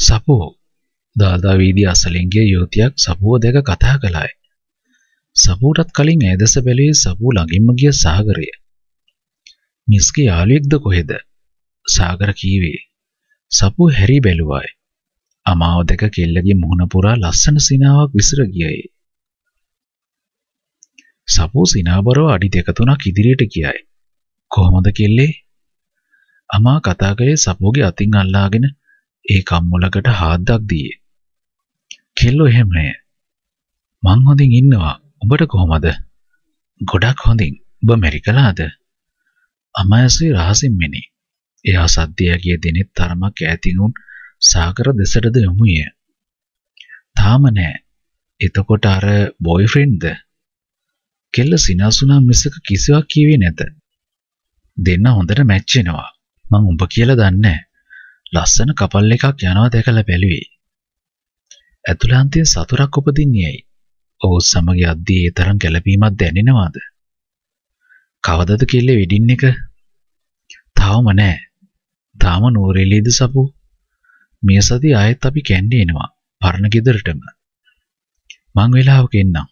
සපෝ දාදා වීදි අසලින්ගේ යුවතියක් සපුව දැක කතා කළායි. සපූටත් කලින් ඇදස බැලුවේ සපූ ළඟින්ම ගිය සාගරය. මිස්ගේ යාළුවෙක්ද කොහෙද? සාගර කීවේ. සපූ හැරි බැලුවායි. අමාව දැක කෙල්ලගේ මුහුණ පුරා ලස්සන සිනාවක් විසිර ගියයි. සපූ සිනාබරව අඩි දෙක තුනක් ඉදිරියට ගියයි. කොහොමද කෙල්ලේ? අමා කතා කළේ සපූගේ අතින් අල්ලාගෙන ඒ කම්මුලකට හාද්දක් දීයේ. කෙල්ලෝ එහෙම නෑ. මං හොඳින් ඉන්නවා. උඹට කොහොමද? ගොඩක් හොඳින්. උඹ මෙරිකලාද? අමායසේ රහසින් මෙනි. එයා සද්දයගේ දෙනෙත් තරමක් ඈතින් උන් සාගර දෙසටද යොමුය. තාම නෑ. එතකොට අර බොයිෆ්‍රෙන්ඩ්ද? කෙල්ල සිනාසුනා මිසක කිසිවක් කිව්වේ නැත. දෙන්න හොඳට මැච් වෙනවා. මං උඹ කියලා දන්නේ ලස්සන කපල් එකක් යනවා දැකලා බැලුවේ. ඇතුළාන්තයේ සතුරක් උපදින්නේයි. ඔහු සමග යද්දී ඒ තරම් ගැළපීමක් දැනෙනවද? කවදද කෙල්ලේ වෙඩින් එක? තාම නෑ. තාම නූරෙලියද සපු? මේ සති ආයෙත් අපි කැන්ඩේ එනවා. පරණ ගෙදරටම. මං වෙලාවක එන්නම්.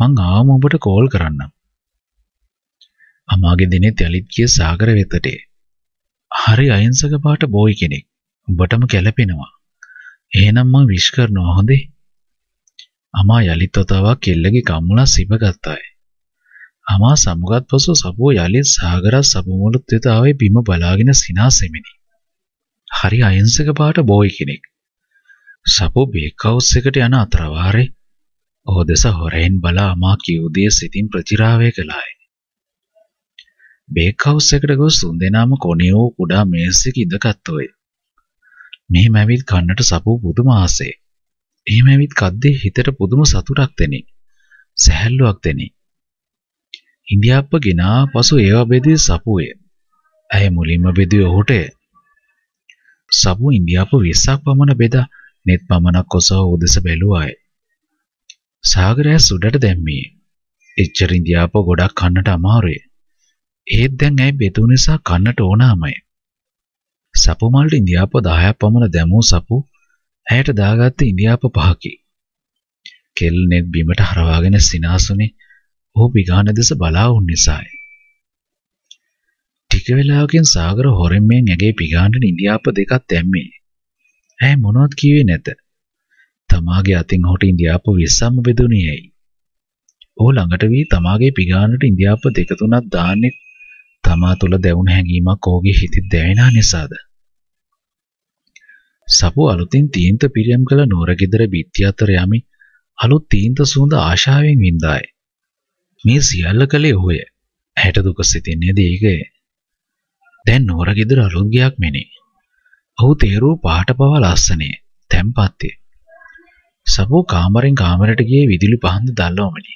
මං ආවම ඔබට කෝල් කරන්නම්. අමාගේ දිනෙත් යලිත් ගිය සාගර වෙතට. හරි අහිංසක පාට බෝයි කෙනෙක්. උඹටම කැළපෙනවා. එහෙනම් මං විශ් කරනවා හොඳේ. අමා යලිත් වතාවක් කෙල්ලගේ කම්මුලා සිප ගත්තාය. අමා සමුගත් පසු සපුව යලිත් සාගරත් සපුමුළුත් වෙත ආවේ බිම බලාගෙන සිනාසෙමිනි. හරි අහිංසක පාට බෝයි කෙනෙක්. සපු බේක් හවුස් එකට යන අතරවාරේ ඔහු දෙස හොරෙන් බලා අමා කිව් දේ සිතින් ප්‍රතිරාවය කළාය. බේක් හවුස් එකට ගොස් තුන්දෙනාම කොණේ වූ කුඩා මේසයක ඉඳගත්තෝය. මෙහෙම ඇවිත් කන්නට සපුව පුදුම ආසේ. එහෙම ඇවිත් කද්දේ හිතට පුදුම සතුටක් දෙනි. සැහැල්ලුවක් දෙනි. ඉන්දියාප්ප ගෙනා පසු ඒවා බෙදුවේ සපුවේ. ඇය මුලින්ම බෙදුවේ ඔහුටය. සපු ඉන්දියාප්ප 20ක් පමණ බෙදා net පමණක් ඔසව උදෙස බැලුවාය. සාගරය සුඩට දැම්මේ. එච්චර ඉන්දියාප්ප ගොඩක් කන්නට අමාරුයි. ඒත් දැන් ඇයි බෙදු නිසා කන්නට ඕනාමයි. සපු මල්ට ඉන්දියාප 10ක් පමණ දැමූ සපු ඇයට දාගත්ත ඉන්දියාප පහකි. කෙල් නෙත් බිමට හරවාගෙන සිනාසුනේ ඔහු පිගාන දෙස බලා වුන් නිසායි. ටික වෙලාවකින් සාගර හොරෙන් මෙන් ඇගේ පිගානට ඉන්දියාප දෙකක් දැම්මේ. ඇය මොනවත් කිව්වේ නැත. තමාගේ අතින් හොට ඉන්දියාප 20ක්ම බෙදුණේයි. ඔහු ළඟට වී තමාගේ පිගානට ඉන්දියාප දෙක තුනක් දාන්නේ තමා තුළ දැවුණු හැඟීමක් ඔහුගේ හිතේ දැවෙනා නිසාද? සපු අලුතින් තීන්ත පිරියම් කළ නෝර ගෙදර බිත්ති අතර යමි අලුත් තීන්ත සුවඳ ආශාවෙන් වින්දාය. මේ සියල්ල කළේ ඔහුය. ඇයට දුක සිතෙන්නේද ඒකය. දැන් නෝර ගෙදර අලුත් ගයක් මෙනේ. ඔහු තේරූ පාට පවා ලස්සනේ. තැම්පත්ය. සපු කාමරෙන් කාමරයට ගියේ විදුලි පහන්ද දැල්වමනි.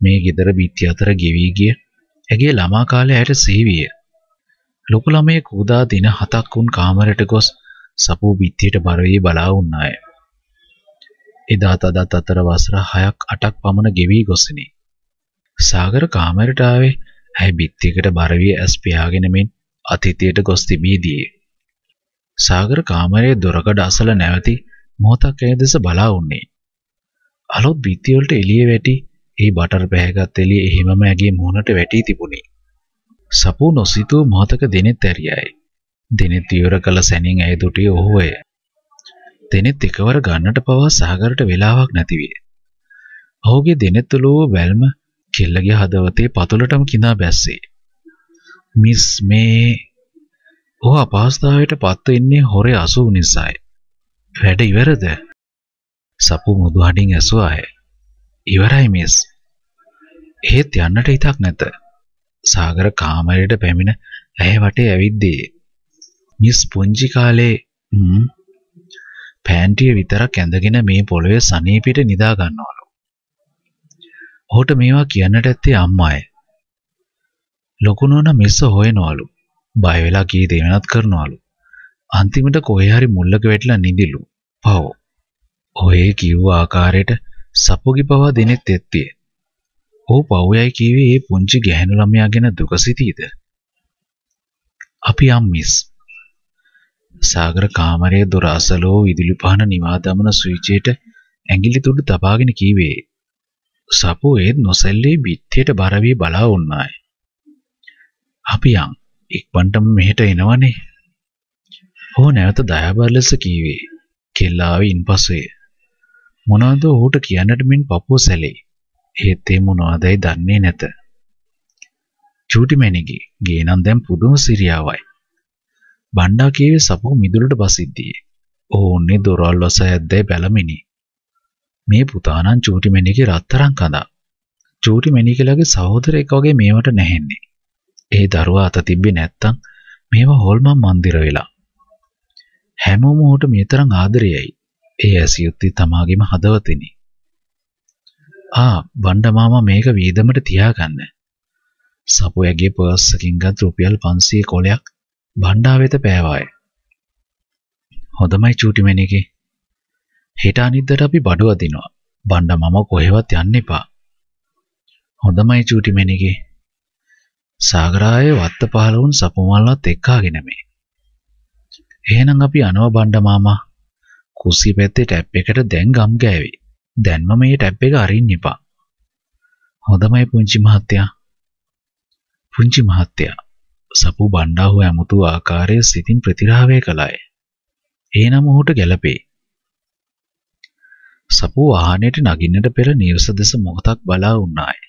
මේ ගෙදර බිත්ති අතර ගෙවී ගිය ඇගේ ළමා කාලේ ඇයට සිහිවිය. ලොකු ළමයේ කූදා දින හතක් වුන් කාමරයට ගොස් සපූ බිත්තියට බර වී බලා වුණාය. එදා තදත් අතර වසර 6ක් 8ක් පමණ ගෙවි ගොසිනි. සාගර කාමරයට ආවේ ඇයි බිත්තියකට බර වී ඇස් පියාගෙන මෙන් අතීතයට ගොස් තිබීදී. සාගර කාමරයේ දොරකඩ අසල නැවති මොහොතක් ඇය දෙස බලා වුණේ. අලුත් බිත්තිය වලට එළිය වැටි ඒ බටර් පැහැගත් එළිය එහෙමම ඇගේ මුහුණට වැටී තිබුණි. සපු නොසිතූ මොහතක දෙනෙත් ඇරියයි. දෙනෙත් ඉවර කළ සැනින් ඇය දුටිය ඔහුය. දෙනෙත් එකවර ගන්නට පවා සහගරට වෙලාවක් නැතිවිය. ඔහුගේ දෙනෙත් තුළ වූ බැල්ම කෙල්ලගේ හදවතේ පතුලටම කිඳා බැස්සේ. මිස් මේ ඔහු අපහසුතාවයට පත්ව ඉන්නේ හොරේ අසූ නිසායි. වැඩ ඉවරද? සපු මුදු හඬින් ඇසුවාය. ඉවරයි මිස්. එහෙත් යන්නට හිතක් නැත. සාගර කාමරයට පැමිණ ඇය වටේ ඇවිද්දී. මිස් පුංචි කාලේ හ්ම් පෑන්ටිය විතරක් ඇඳගෙන මේ පොළවේ සනීපෙට නිදා ගන්නවලු. ඔහුට මේවා කියන්නට ඇත්තේ අම්මාය. ලොකු නෝනා මිස්ස හොයනවලු. බය වෙලා කී දෙවෙනත් කරනවලු. අන්තිමට කොහේ හරි මුල්ලක වැටිලා නිදිලු. පව්. ඔය කිව්ව ආකාරයට සපුගි පවා දෙනෙත් එත්තිය. ඔහු පව්යයි කීවේ ඒ පුංචි ගැහැණු ළමයා ගැන දුක සිටීද? අපි යම් මිස්. සාගර කාමරයේ දොර අසලෝ විදුලි පහන නිවා දමන ස්විචයට ඇඟිලි තුඩු තබාගෙන කීවේ. සපු ඒත් නොසැල්ලී බිත්තියට බර වී බලා වුණාය. අපි යන් ඉක්මනටම මෙහෙට එනවනේ. ඔහු නැවත දයාබර ලෙස කීවේ. කෙල්ලාවේ ඉන්පස්සේ මොනවද ඔහුට කියන්නට මෙන් පපුව සැලේ. ඒත් ඒ මොනවදයි දන්නේ නැත. චූටි මැණිගේ ගේ නම් දැන් පුදුම සිරියාවයි. බණ්ඩා කීවේ සපුව මිදුලට බසිද්දී. ඕන්නේ දොරවල් වස ඇද්දේ බැලමිනි. මේ පුතා නම් චූටි මැණිගේ රත්තරන් කඳා. චූටි මැණිකලගේ සහෝදරයෙක් වගේ මේවට නැහෙන්නේ. ඒ දරුවා අත තිබ්බේ නැත්තම් මේවා හොල්මන් මන්දිර වෙලා. හැමෝම ඌට මේ තරම් ආදරෙයයි. ඒ ඇසියුත්තේ තමාගේම හදවතිනි. ආ බණ්ඩ මාමා මේක වීදමට තියාගන්න. සපුවැගේ පර්ස් එකකින් ගත් රුපියල් 500 කොලයක් බණ්ඩා වෙත පෑවාය. හොඳමයි චූටි මැණිකේ. හෙට අනිද්දාට අපි බඩු අදිනවා. බණ්ඩ මම කොහෙවත් යන්න එපා. හොඳමයි චූටි මැණිකේ. සාගරායේ වත්ත පහළ වුන් සපුමල්වත් එක්කාගෙන මේ. එහෙනම් අපි අනව බණ්ඩ මාමා. කුස්සිය පැත්තේ ටැප් එකට දැන් ගම් ගෑවේ. දැන්ම මේ ටැප් එක අරින්න එපා. හොඳමයි පුංචි මහත්තයා. පුංචි මහත්තයා සපු බණ්ඩාහුව ඇමුතු ආකාරයේ සිතින් ප්‍රතිරාවය කළාය. එනම් ඔහුට ගැළපේ. සපු වාහනයට නගින්නට පෙර නිවස දෙස මොහොතක් බලා වුණාය.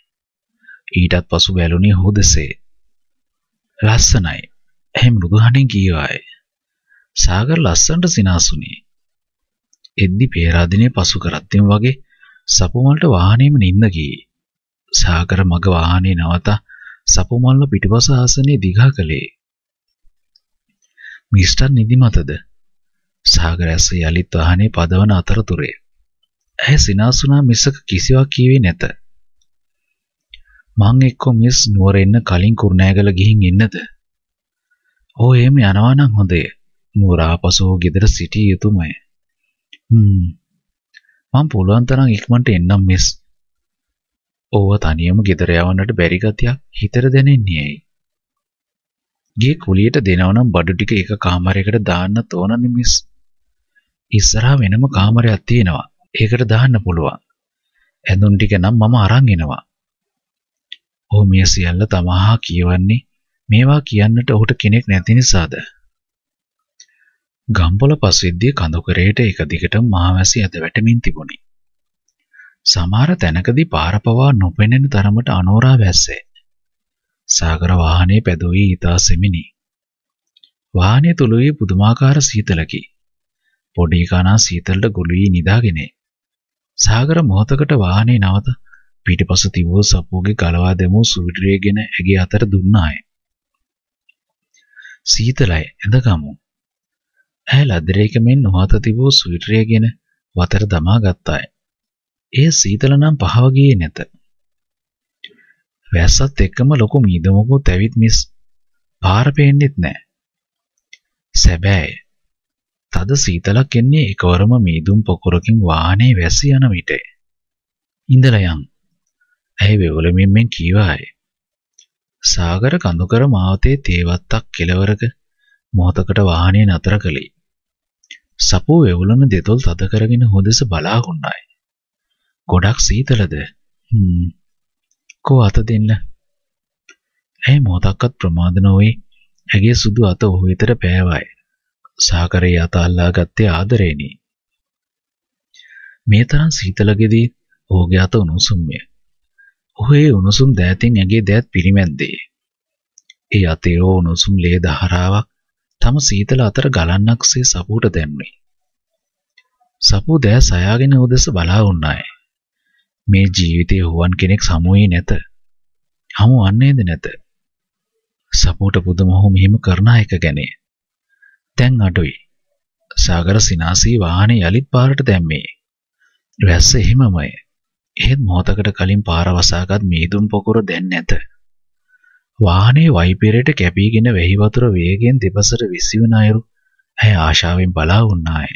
ඊටත් පසු බැලුණේ ඔහු දෙසේ. ලස්සනයි. එහි මෘදුහණින් කීවාය. සාගර ලස්සනට සිනාසුනි. එද්දි පේරාදිනේ පසු කරත්තිම වගේ සපුමල්ට වාහනේම නින්ද ගියේ. සාගර මග වාහනේ නවතා සපුමල්ල පිටිපස ආසනයේ දිගා කළේ. මිස්ටර් නිදිමතද? සාගර ඇස යලිත් වාහනේ පදවන අතරතුරේ. ඇය සිනාසුනා මිසක කිසිවක් කීවේ නැත. මං එක්ක මිස් නුවර එන්න කලින් කුරුණෑගල ගිහින් එන්නද? ඕ එහෙම යනවා නම් හොඳය. නුවර ආපසු ගෙදර සිටිය යුතුමය. හ්ම්. මං පුළුවන් තරම් ඉක්මනට එන්නම් මිස්. ඕව තනියම ගෙදර යවන්නට බැරි ගතියක් හිතට දැනෙන්නේ ඇයි? ගේ කුලියට දෙනවනම් බඩු ටික එක කාමරයකට දාන්න තෝරන්නේ මිස්. ඉස්සරහා වෙනම කාමරයක් තියෙනවා. ඒකට දාන්න පුළුවන්. ඇඳුම් ටික නම් මම අරන් එනවා. ඔහු මේ සියල්ල තමහා කියවන්නේ මේවා කියන්නට ඔහුට කෙනෙක් නැති නිසාද? ගම්පොළ පස්විද්දී කඳුකරේට එක දිගටම මහවැසි ඇද වැටමින් තිබුණි. සමහර තැනකදී පාර පවා නොපෙනෙන තරමට අනෝරා වැස්සේ. සාගර වාහනේ පැදුවී ඊතා සෙමිනි. වාහනේ තුළුවේ පුදුමාකාර සීතලකි. පොඩි කනා සීතලට ගොළුවී නිදාගෙන. සාගර මොහතකට වාහනේ නවත පිටිපස තිබූ සපුවගේ ගලවා දැමූ සුවිටරියගෙන ඇගේ අතට දුන්නාය. සීතලයි ඇඳගමු. ඇය ලදරේක මෙන් නොහත තිබූ සුවිටරියගෙන වතර දමා ගත්තාය. එය සීතල නම් පහව ගියේ නැත. වැස්සත් එක්කම ලොකු මීදමකුත් ඇවිත් මිස් පාර පේන්නෙත් නෑ. සැබෑය. තද සීතලක් එන්නේ එකවරම මීදුම් පොකුරකින් වාහනේ වැසි යන විටේ. ඉඳලා යන්. ඇයි වෙවලමින් මෙන් කීවාය. සාගර කඳුකර මාවතේ තේවත්තක් කෙලවරක මොහොතකට වාහනේ නතර කළේ. සපුව වෙවුලන දෙතොල් තද කරගෙන හොදෙස බලා හුන්නායි. ගොඩක් සීතලද? හ්ම්. කෝ අත දෙන්න. ඇයි මොහොතක්වත් ප්‍රමාද නොවේ. ඇගේ සුදු අත ඔහු වෙතට පෑවයි. සාකරේ අත අල්ලා ගත්තේ ආදරේනි. මේ තරම් සීතලකදී ඔහුගේ අත උණුසුම්ය. ඔහු ඒ උණුසුම් දෑතින් ඇගේ දෑත් පිරිමැද්දේ. ඒ අතේ උණුසුම් ලේ දහරාවක් තම සීතල අතර ගලන්නක්සේ සපුට දැම්මේ. සපු දෑ සයාගෙන උදෙස බලා වුණාය. මේ ජීවිතයේ හුවන් කෙනෙක් සමුවේ නැත. හමු වන්නේද නැත. සපුට පුදුම ඔහු මෙහිම කරන එක ගැන. දැන් අඩුයි. සාගර සිනාසී වාහනේ යලිත් පාරට දැම්මේ. වැස්ස එහෙමමයි. එහෙත් මොහොතකට කලින් පාර වසාගත් මීදුම් පොකුර දැන් නැත. වාහනේ වයිපෙරට කැපීගෙන වැහි වතුර වේගෙන් දෙපසට විසිවන අයුරු ඇය ආශාවෙන් බලා වුණාය.